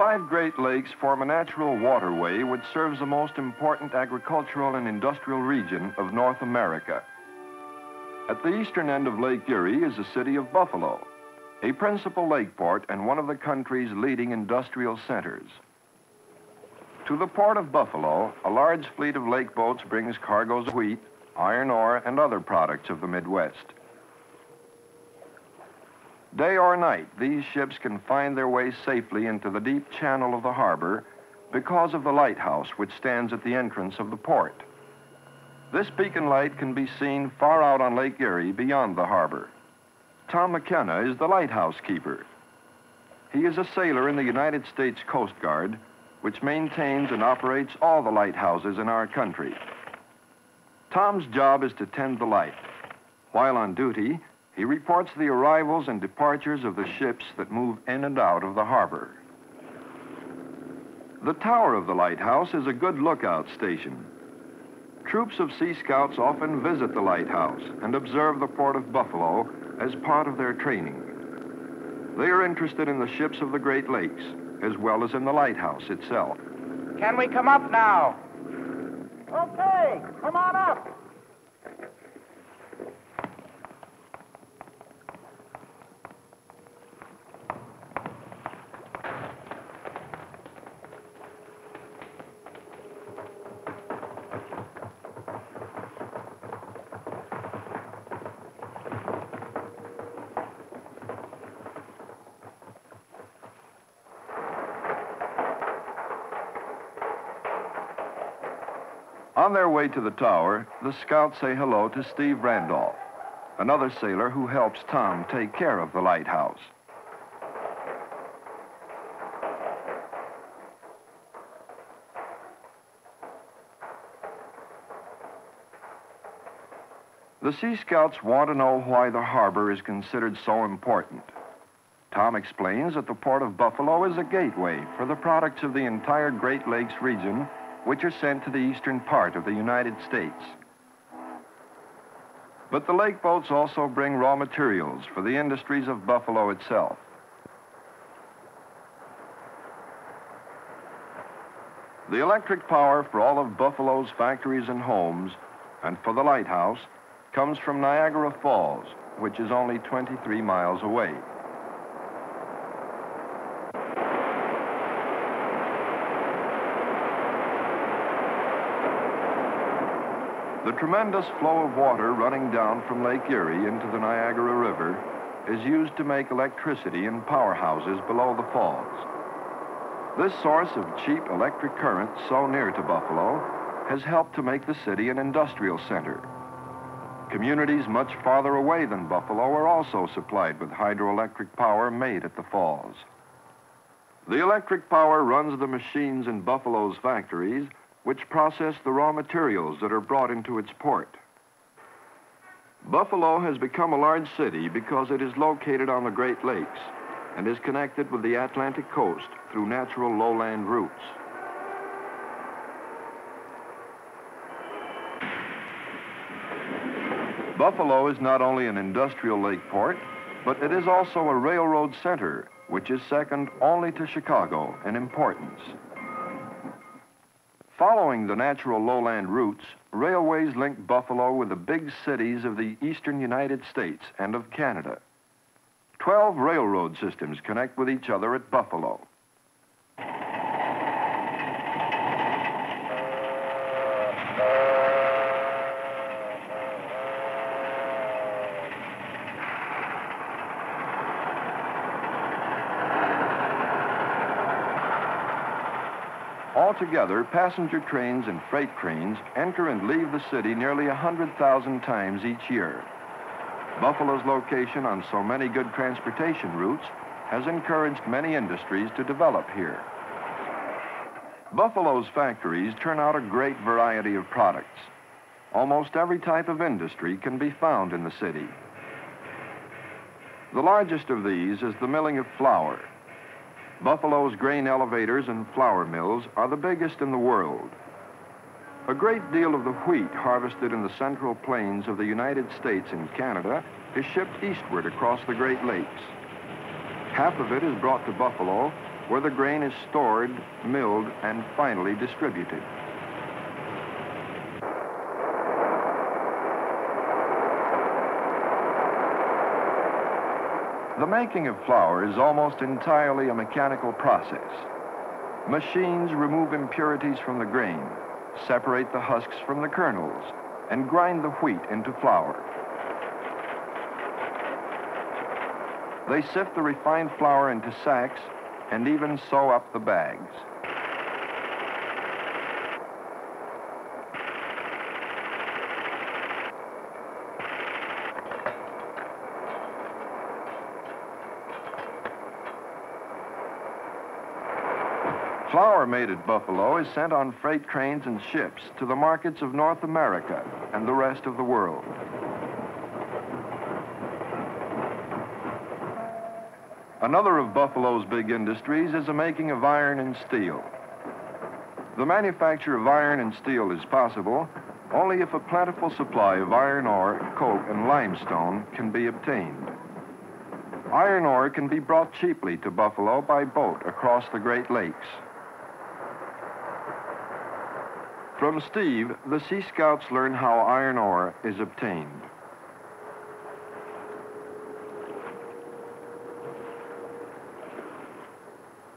five Great Lakes form a natural waterway which serves the most important agricultural and industrial region of North America. At the eastern end of Lake Erie is the city of Buffalo, a principal lake port and one of the country's leading industrial centers. To the port of Buffalo, a large fleet of lake boats brings cargoes of wheat, iron ore, and other products of the Midwest. Day or night, these ships can find their way safely into the deep channel of the harbor because of the lighthouse which stands at the entrance of the port. This beacon light can be seen far out on Lake Erie beyond the harbor. Tom McKenna is the lighthouse keeper. He is a sailor in the United States Coast Guard, which maintains and operates all the lighthouses in our country. Tom's job is to tend the light. While on duty, he reports the arrivals and departures of the ships that move in and out of the harbor. The tower of the lighthouse is a good lookout station. Troops of Sea Scouts often visit the lighthouse and observe the port of Buffalo as part of their training. They are interested in the ships of the Great Lakes, as well as in the lighthouse itself. Can we come up now? Okay, come on up. On their way to the tower, the scouts say hello to Steve Randolph, another sailor who helps Tom take care of the lighthouse. The Sea Scouts want to know why the harbor is considered so important. Tom explains that the port of Buffalo is a gateway for the products of the entire Great Lakes region which are sent to the eastern part of the United States. But the lake boats also bring raw materials for the industries of Buffalo itself. The electric power for all of Buffalo's factories and homes, and for the lighthouse, comes from Niagara Falls, which is only 23 miles away. The tremendous flow of water running down from Lake Erie into the Niagara River is used to make electricity in powerhouses below the falls. This source of cheap electric current so near to Buffalo has helped to make the city an industrial center. Communities much farther away than Buffalo are also supplied with hydroelectric power made at the falls. The electric power runs the machines in Buffalo's factories which process the raw materials that are brought into its port. Buffalo has become a large city because it is located on the Great Lakes and is connected with the Atlantic coast through natural lowland routes. Buffalo is not only an industrial lake port, but it is also a railroad center, which is second only to Chicago in importance. Following the natural lowland routes, railways link Buffalo with the big cities of the eastern United States and of Canada. Twelve railroad systems connect with each other at Buffalo. Altogether, passenger trains and freight trains enter and leave the city nearly 100,000 times each year. Buffalo's location on so many good transportation routes has encouraged many industries to develop here. Buffalo's factories turn out a great variety of products. Almost every type of industry can be found in the city. The largest of these is the milling of flour. Buffalo's grain elevators and flour mills are the biggest in the world. A great deal of the wheat harvested in the central plains of the United States and Canada is shipped eastward across the Great Lakes. Half of it is brought to Buffalo, where the grain is stored, milled, and finally distributed. The making of flour is almost entirely a mechanical process. Machines remove impurities from the grain, separate the husks from the kernels, and grind the wheat into flour. They sift the refined flour into sacks and even sew up the bags. Flour made at Buffalo is sent on freight trains and ships to the markets of North America and the rest of the world. Another of Buffalo's big industries is the making of iron and steel. The manufacture of iron and steel is possible only if a plentiful supply of iron ore, coke, and limestone can be obtained. Iron ore can be brought cheaply to Buffalo by boat across the Great Lakes. From Steve, the Sea Scouts learn how iron ore is obtained.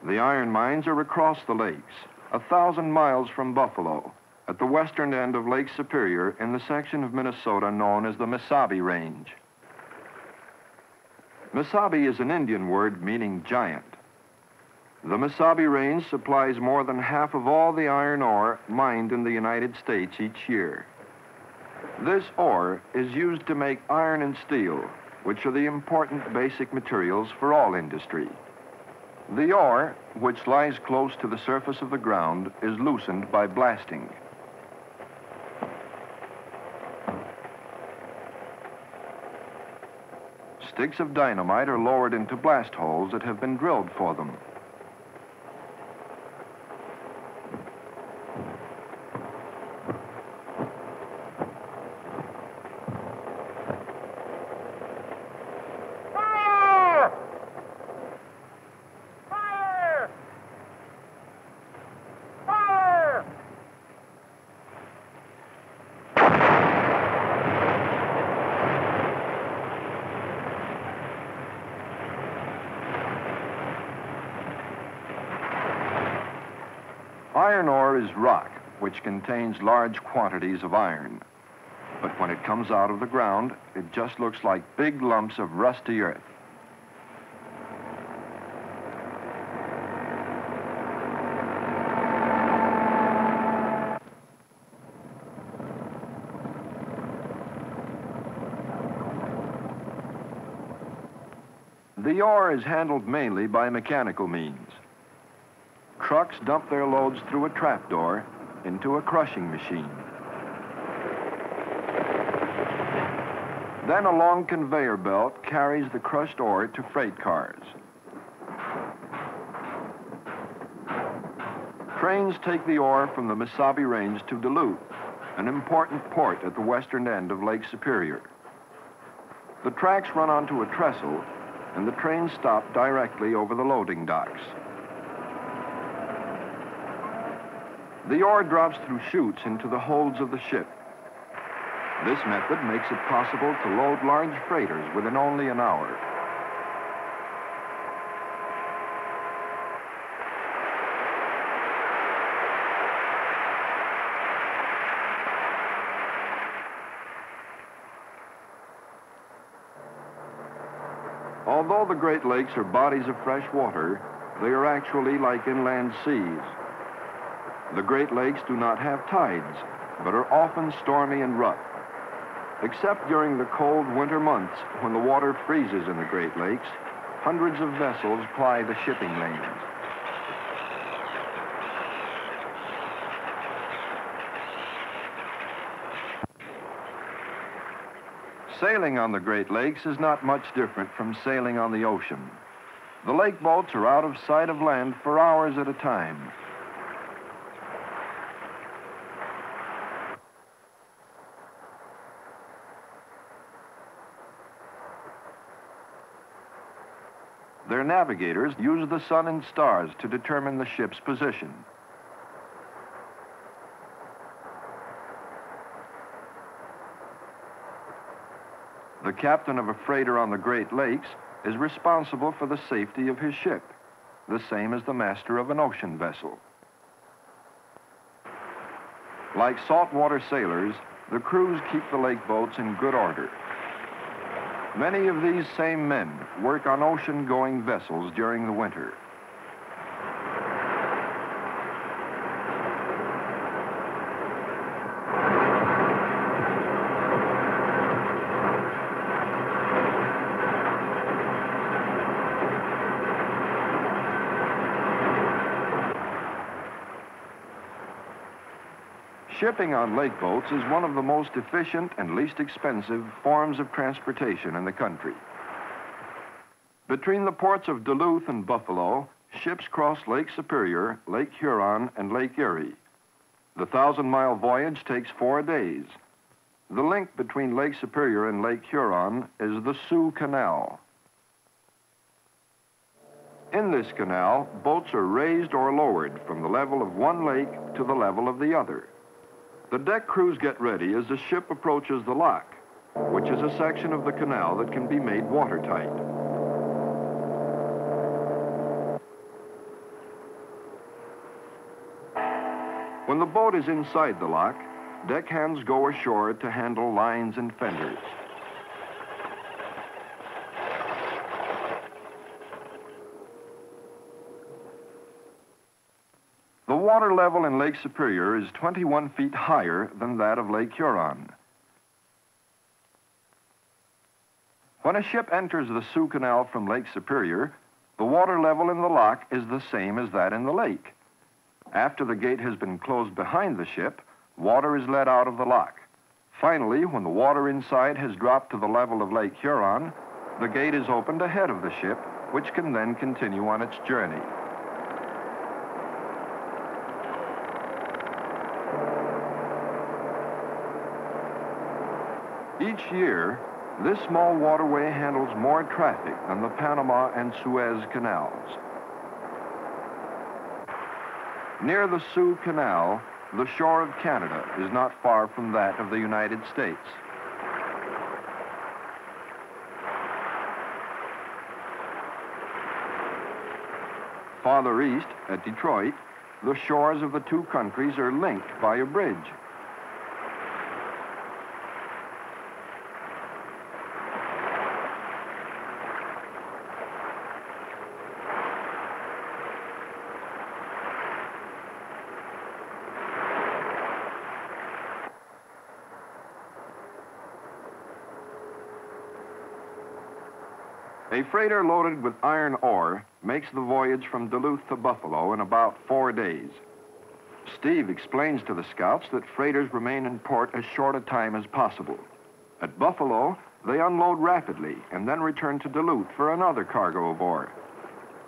The iron mines are across the lakes, a thousand miles from Buffalo, at the western end of Lake Superior in the section of Minnesota known as the Mesabi Range. Mesabi is an Indian word meaning giant. The Mesabi Range supplies more than half of all the iron ore mined in the United States each year. This ore is used to make iron and steel, which are the important basic materials for all industry. The ore, which lies close to the surface of the ground, is loosened by blasting. Sticks of dynamite are lowered into blast holes that have been drilled for them. Iron ore is rock, which contains large quantities of iron. But when it comes out of the ground, it just looks like big lumps of rusty earth. The ore is handled mainly by mechanical means. Trucks dump their loads through a trapdoor into a crushing machine. Then a long conveyor belt carries the crushed ore to freight cars. Trains take the ore from the Mesabi Range to Duluth, an important port at the western end of Lake Superior. The tracks run onto a trestle, and the trains stop directly over the loading docks. The ore drops through chutes into the holds of the ship. This method makes it possible to load large freighters within only an hour. Although the Great Lakes are bodies of fresh water, they are actually like inland seas. The Great Lakes do not have tides, but are often stormy and rough. Except during the cold winter months when the water freezes in the Great Lakes, hundreds of vessels ply the shipping lanes. Sailing on the Great Lakes is not much different from sailing on the ocean. The lake boats are out of sight of land for hours at a time. Their navigators use the sun and stars to determine the ship's position. The captain of a freighter on the Great Lakes is responsible for the safety of his ship, the same as the master of an ocean vessel. Like saltwater sailors, the crews keep the lake boats in good order. Many of these same men work on ocean-going vessels during the winter. Shipping on lake boats is one of the most efficient and least expensive forms of transportation in the country. Between the ports of Duluth and Buffalo, ships cross Lake Superior, Lake Huron, and Lake Erie. The thousand-mile voyage takes four days. The link between Lake Superior and Lake Huron is the Soo Canal. In this canal, boats are raised or lowered from the level of one lake to the level of the other. The deck crews get ready as the ship approaches the lock, which is a section of the canal that can be made watertight. When the boat is inside the lock, deckhands go ashore to handle lines and fenders. Water level in Lake Superior is 21 feet higher than that of Lake Huron. When a ship enters the Soo Canal from Lake Superior, the water level in the lock is the same as that in the lake. After the gate has been closed behind the ship, water is let out of the lock. Finally, when the water inside has dropped to the level of Lake Huron, the gate is opened ahead of the ship, which can then continue on its journey. Each year, this small waterway handles more traffic than the Panama and Suez canals. Near the Soo Canal, the shore of Canada is not far from that of the United States. Farther east, at Detroit, the shores of the two countries are linked by a bridge. A freighter loaded with iron ore makes the voyage from Duluth to Buffalo in about four days. Steve explains to the scouts that freighters remain in port as short a time as possible. At Buffalo, they unload rapidly and then return to Duluth for another cargo of ore.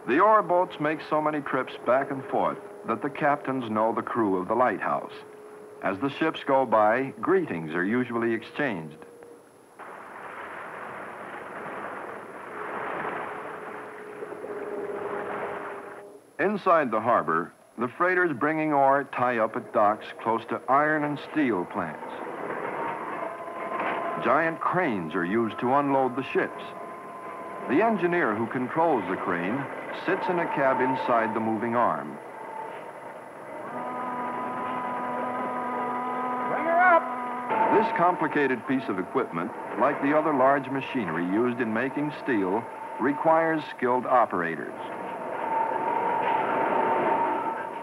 The ore boats make so many trips back and forth that the captains know the crew of the lighthouse. As the ships go by, greetings are usually exchanged. Inside the harbor, the freighters bringing ore tie up at docks close to iron and steel plants. Giant cranes are used to unload the ships. The engineer who controls the crane sits in a cab inside the moving arm. Bring her up. This complicated piece of equipment, like the other large machinery used in making steel, requires skilled operators.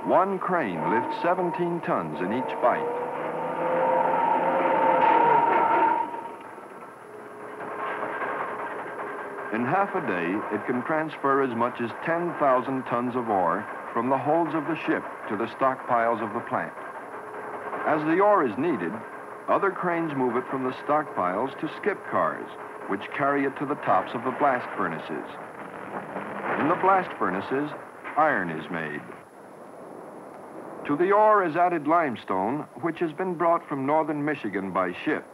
One crane lifts 17 tons in each bite. In half a day, it can transfer as much as 10,000 tons of ore from the holds of the ship to the stockpiles of the plant. As the ore is needed, other cranes move it from the stockpiles to skip cars, which carry it to the tops of the blast furnaces. In the blast furnaces, iron is made. To the ore is added limestone, which has been brought from northern Michigan by ship.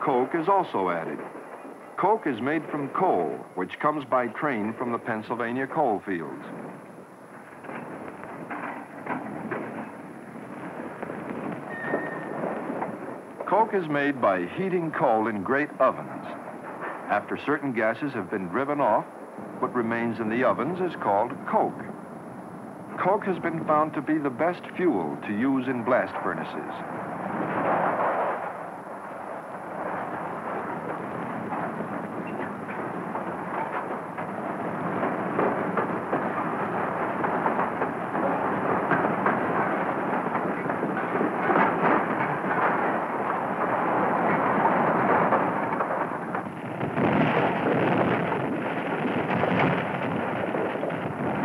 Coke is also added. Coke is made from coal, which comes by train from the Pennsylvania coal fields. Coke is made by heating coal in great ovens. After certain gases have been driven off, what remains in the ovens is called coke. Coke has been found to be the best fuel to use in blast furnaces.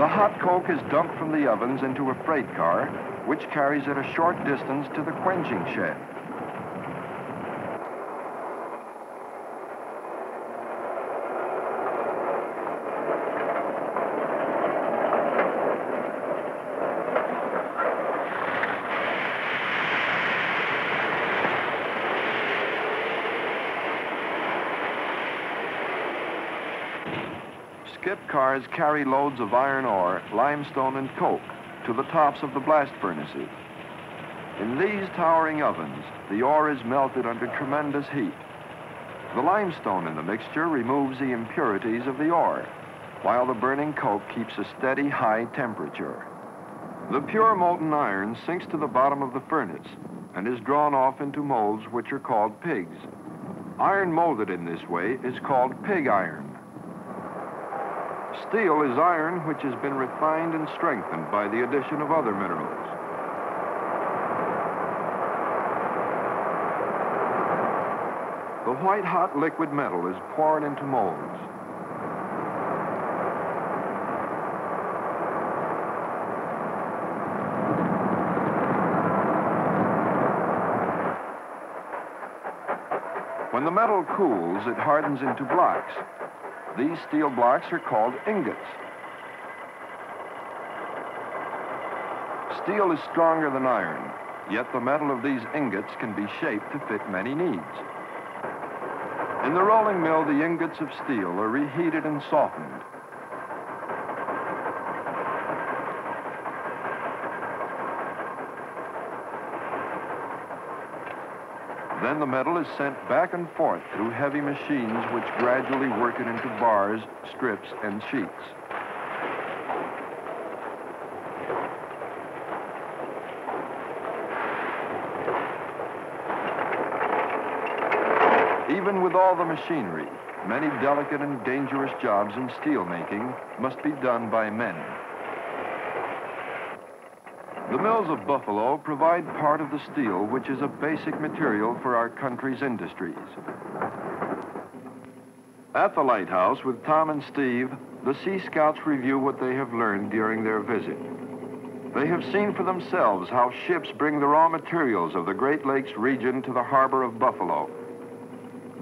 The hot coke is dumped from the ovens into a freight car, which carries it a short distance to the quenching shed. Skip cars carry loads of iron ore, limestone, and coke to the tops of the blast furnaces. In these towering ovens, the ore is melted under tremendous heat. The limestone in the mixture removes the impurities of the ore, while the burning coke keeps a steady high temperature. The pure molten iron sinks to the bottom of the furnace and is drawn off into molds which are called pigs. Iron molded in this way is called pig iron. Steel is iron which has been refined and strengthened by the addition of other minerals. The white hot liquid metal is poured into molds. When the metal cools, it hardens into blocks. These steel blocks are called ingots. Steel is stronger than iron, yet the metal of these ingots can be shaped to fit many needs. In the rolling mill, the ingots of steel are reheated and softened. Then the metal is sent back and forth through heavy machines which gradually work it into bars, strips, and sheets. Even with all the machinery, many delicate and dangerous jobs in steel making must be done by men. The mills of Buffalo provide part of the steel which is a basic material for our country's industries. At the lighthouse with Tom and Steve, the Sea Scouts review what they have learned during their visit. They have seen for themselves how ships bring the raw materials of the Great Lakes region to the harbor of Buffalo.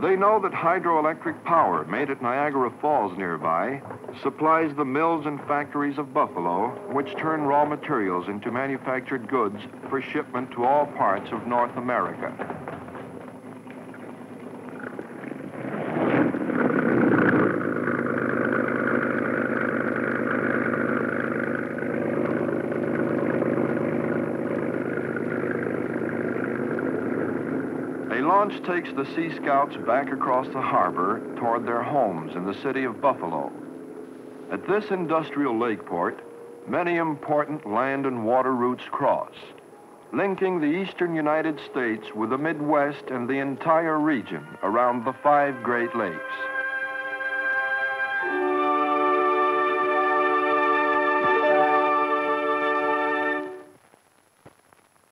They know that hydroelectric power made at Niagara Falls nearby supplies the mills and factories of Buffalo, which turn raw materials into manufactured goods for shipment to all parts of North America. Launch takes the Sea Scouts back across the harbor toward their homes in the city of Buffalo. At this industrial lake port, many important land and water routes cross, linking the eastern United States with the Midwest and the entire region around the five Great Lakes.